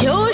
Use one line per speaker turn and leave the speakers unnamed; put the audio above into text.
Joe.